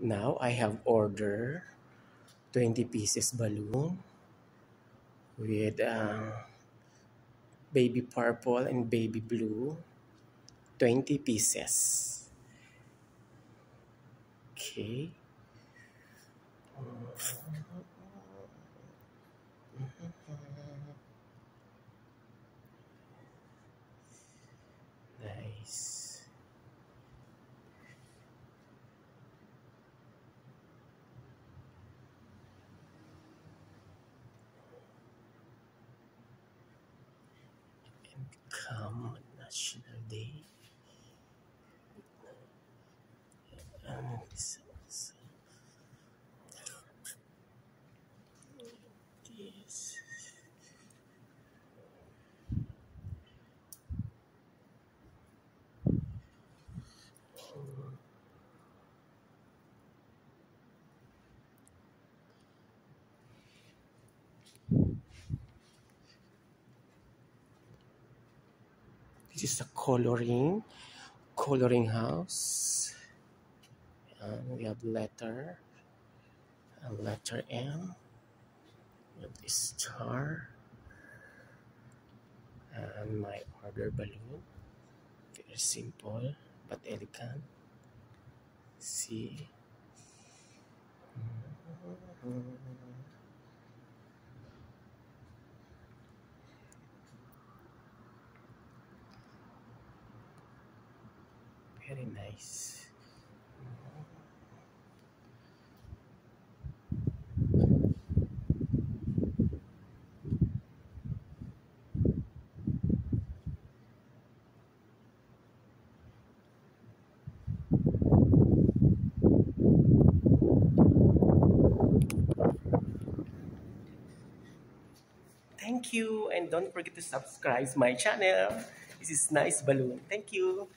Now I have order 20 pieces balloon with uh, baby purple and baby blue 20 pieces. Okay. Nice and come National Day and this, this, this. This is a coloring coloring house. And we have letter a letter M with this star and my order balloon. Very simple but elegant. See. Very nice. Thank you and don't forget to subscribe my channel. This is Nice Balloon. Thank you.